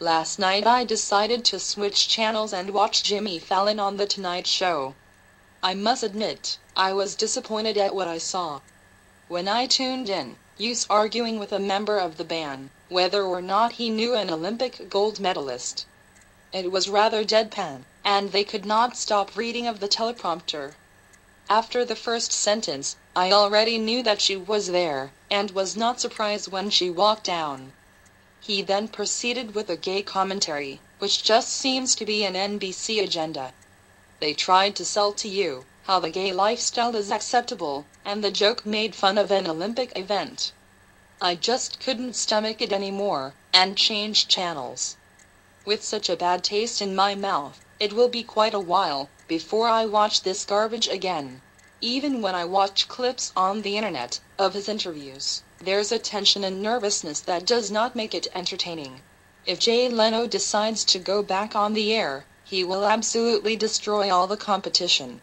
Last night I decided to switch channels and watch Jimmy Fallon on The Tonight Show. I must admit, I was disappointed at what I saw. When I tuned in, Hughes arguing with a member of the band, whether or not he knew an Olympic gold medalist. It was rather deadpan, and they could not stop reading of the teleprompter. After the first sentence, I already knew that she was there, and was not surprised when she walked down. He then proceeded with a gay commentary, which just seems to be an NBC agenda. They tried to sell to you how the gay lifestyle is acceptable, and the joke made fun of an Olympic event. I just couldn't stomach it anymore, and changed channels. With such a bad taste in my mouth, it will be quite a while before I watch this garbage again. Even when I watch clips on the internet of his interviews, there's a tension and nervousness that does not make it entertaining. If Jay Leno decides to go back on the air, he will absolutely destroy all the competition.